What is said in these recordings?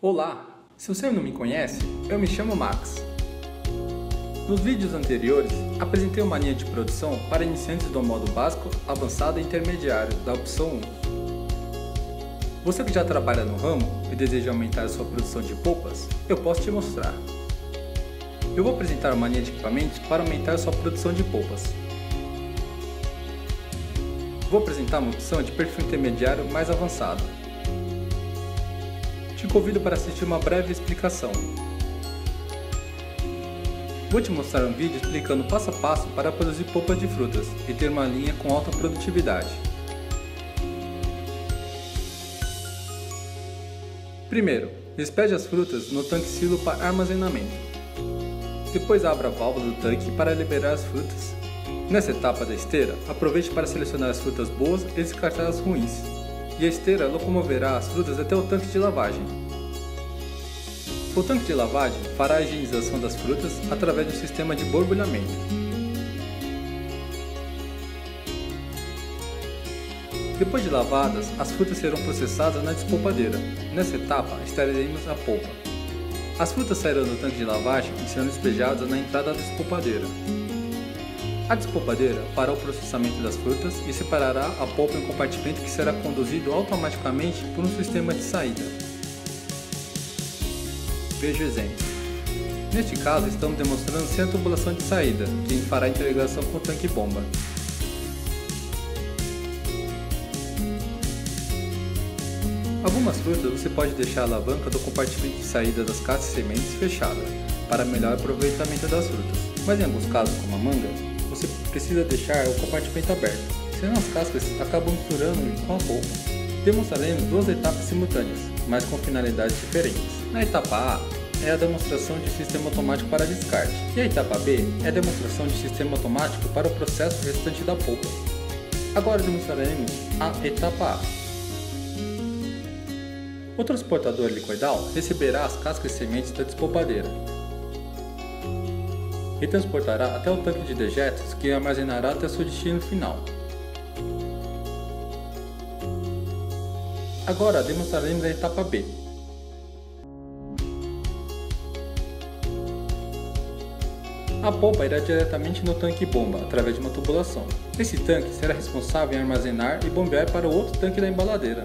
Olá! Se você não me conhece, eu me chamo Max. Nos vídeos anteriores, apresentei uma linha de produção para iniciantes do modo básico, avançado e intermediário da opção 1. Você que já trabalha no ramo e deseja aumentar a sua produção de polpas, eu posso te mostrar. Eu vou apresentar uma linha de equipamentos para aumentar a sua produção de polpas. Vou apresentar uma opção de perfil intermediário mais avançado, te convido para assistir uma breve explicação. Vou te mostrar um vídeo explicando passo a passo para produzir polpas de frutas e ter uma linha com alta produtividade. Primeiro, despeje as frutas no tanque silo para armazenamento. Depois abra a válvula do tanque para liberar as frutas. Nessa etapa da esteira, aproveite para selecionar as frutas boas e descartar as ruins, e a esteira locomoverá as frutas até o tanque de lavagem. O tanque de lavagem fará a higienização das frutas através do sistema de borbulhamento. Depois de lavadas, as frutas serão processadas na despolpadeira. Nessa etapa, extrairemos a polpa. As frutas sairão do tanque de lavagem e serão despejadas na entrada da despolpadeira. A despolpadeira fará o processamento das frutas e separará a polpa em um compartimento que será conduzido automaticamente por um sistema de saída. Veja o exemplo. Neste caso, estamos demonstrando sem a tubulação de saída, que fará a integração com o tanque bomba. Algumas frutas você pode deixar a alavanca do compartimento de saída das cascas e sementes fechada, para melhor aproveitamento das frutas, mas em alguns casos, como a manga, você precisa deixar o compartimento aberto, senão as cascas acabam misturando com a polpa. Demonstraremos duas etapas simultâneas, mas com finalidades diferentes. Na etapa A, é a demonstração de sistema automático para descarte, e a etapa B é a demonstração de sistema automático para o processo restante da polpa. Agora demonstraremos a etapa A. O transportador liquidal receberá as cascas e sementes da despolpadeira, e transportará até o tanque de dejetos que armazenará até seu destino final. Agora demonstraremos a etapa B. A polpa irá diretamente no tanque bomba através de uma tubulação. Esse tanque será responsável em armazenar e bombear para o outro tanque da embaladeira.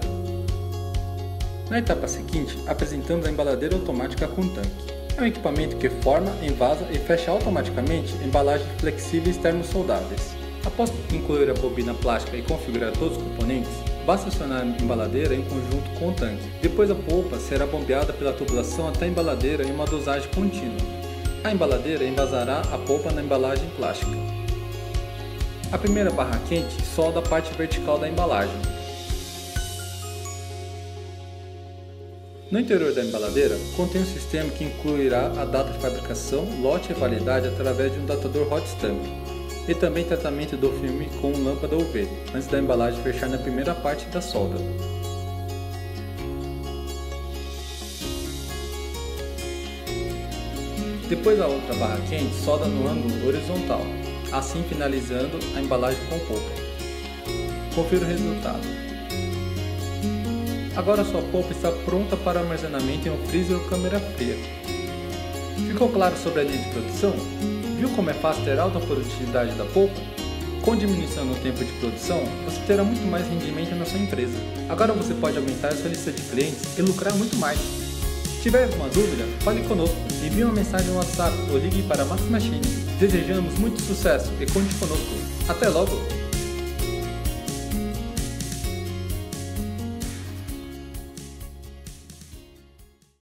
Na etapa seguinte, apresentamos a embaladeira automática com tanque. É um equipamento que forma, envasa e fecha automaticamente embalagens flexíveis termosoldáveis. Após incluir a bobina plástica e configurar todos os componentes, basta acionar a embaladeira em conjunto com o tanque. Depois a polpa será bombeada pela tubulação até a embaladeira em uma dosagem contínua. A embaladeira envasará a polpa na embalagem plástica. A primeira barra quente solda a parte vertical da embalagem, No interior da embaladeira, contém um sistema que incluirá a data de fabricação, lote e validade através de um datador hot stamp, e também tratamento do filme com lâmpada UV, antes da embalagem fechar na primeira parte da solda. Depois a outra barra quente solda no ângulo horizontal, assim finalizando a embalagem com polpa. Confira o resultado. Agora sua polpa está pronta para armazenamento em um freezer ou câmera fria. Ficou claro sobre a linha de produção? Viu como é fácil ter alta produtividade da polpa? Com diminuição no tempo de produção, você terá muito mais rendimento na sua empresa. Agora você pode aumentar a sua lista de clientes e lucrar muito mais. Se tiver alguma dúvida, fale conosco, envie uma mensagem no WhatsApp ou ligue para a Machine. Desejamos muito sucesso e conte conosco. Até logo!